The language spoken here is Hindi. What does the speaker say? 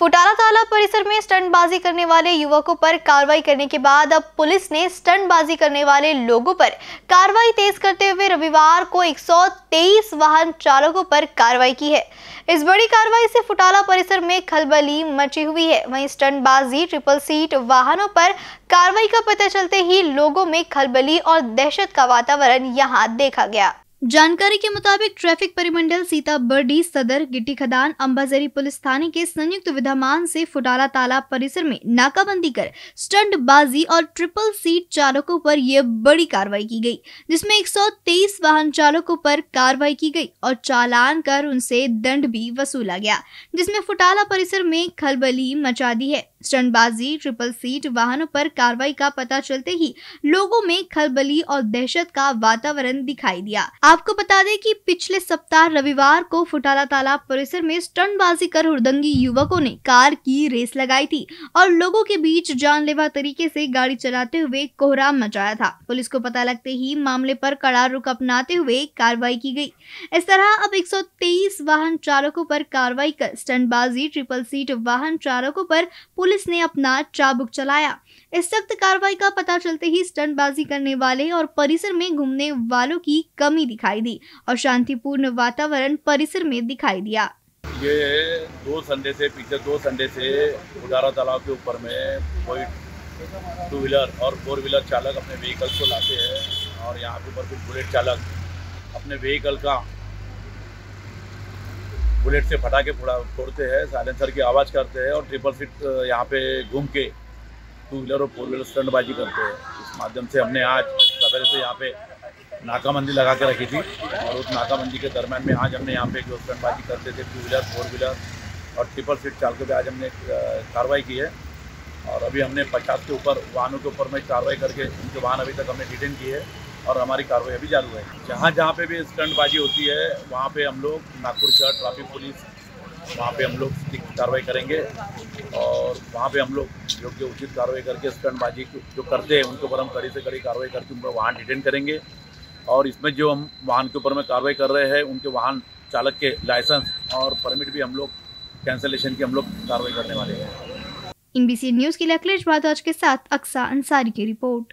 फुटारा तालाब परिसर में स्टंटबाजी करने वाले युवकों पर कार्रवाई करने के बाद अब पुलिस ने स्टंटबाजी करने वाले लोगों पर कार्रवाई तेज करते हुए रविवार को 123 वाहन चालकों पर कार्रवाई की है। इस बड़ी कार्रवाई से फुटाला परिसर में खलबली मची हुई है। वहीं स्टंटबाजी, ट्रिपल सीट वाहनों पर कार्रवाई का पता चलते ही लोगों में खलबली और दहशत का वातावरण यहाँ देखा गया। जानकारी के मुताबिक ट्रैफ़िक परिमंडल सीता बर्डी, सदर, गिट्टी खदान अम्बाजरी पुलिस थाने के संयुक्त विधामान से फुटाला तालाब परिसर में नाकाबंदी कर स्टंट बाजी और ट्रिपल सीट चालकों पर यह बड़ी कार्रवाई की गई, जिसमें 123 वाहन चालकों पर कार्रवाई की गई और चालान कर उनसे दंड भी वसूला गया, जिसमें फुटाला परिसर में खलबली मचा दी है। स्टंटबाजी, ट्रिपल सीट, वाहनों पर कार्रवाई का पता चलते ही लोगों में खलबली और दहशत का वातावरण दिखाई दिया। आपको बता दें कि पिछले सप्ताह रविवार को फुटाला तालाब परिसर में स्टंटबाजी कर हुदंगी युवकों ने कार की रेस लगाई थी और लोगों के बीच जानलेवा तरीके से गाड़ी चलाते हुए कोहराम मचाया था। पुलिस को पता लगते ही मामले पर कड़ा रुख अपनाते हुए कार्रवाई की गई। इस तरह अब 123 वाहन चालकों पर कार्रवाई कर स्टंटबाजी, ट्रिपल सीट वाहन चालकों पर पुलिस ने अपना चाबुक चलाया। इस सख्त कार्रवाई का पता चलते ही स्टंटबाजी करने वाले और परिसर में घूमने वालों की कमी दिखाई दी और शांतिपूर्ण वातावरण परिसर में दिखाई दिया। ये दो संडे से, पिछले दो संडे से उदारा तालाब के ऊपर में कोई टू व्हीलर और फोर व्हीलर चालक अपने व्हीकल्स को लाते हैं और यहाँ के ऊपर कुछ बुलेट चालक अपने व्हीकल का बुलेट से फटाके फोड़ते हैं, साइलेंसर की आवाज़ करते हैं और ट्रिपल सीट यहाँ पे घूम के टू व्हीलर और फोर व्हीलर स्टंटबाजी करते हैं। इस माध्यम से हमने आज सवेरे से यहाँ पे नाकाबंदी लगा के रखी थी और उस नाकाबंदी के दरम्यान में आज हमने यहाँ पे जो स्टंटबाजी करते थे टू व्हीलर फोर व्हीलर और ट्रिपल सीट चालकों पर आज हमने कार्रवाई की है। और अभी हमने पचास के ऊपर वाहनों के ऊपर में कार्रवाई करके उनके वाहन अभी तक हमने डिटेन किए है। और हमारी कार्रवाई अभी चालू है। जहाँ जहाँ पे भी स्टंटबाजी होती है, वहाँ पे हम लोग नागपुर शहर ट्रैफ़िक पुलिस, वहाँ पे हम लोग कार्रवाई करेंगे और वहाँ पे हम लोग योग्य उचित कार्रवाई करके स्टंटबाजी जो करते हैं, उनके ऊपर हम कड़ी से कड़ी कार्रवाई करके उनको वाहन डिटेन करेंगे। और इसमें जो हम वाहन के ऊपर में कार्रवाई कर रहे हैं, उनके वाहन चालक के लाइसेंस और परमिट भी हम लोग कैंसलेशन की हम लोग कार्रवाई करने वाले हैं। इन न्यूज़ के लिए अखिलेश भारद्वाज के साथ अक्सा अंसारी की रिपोर्ट।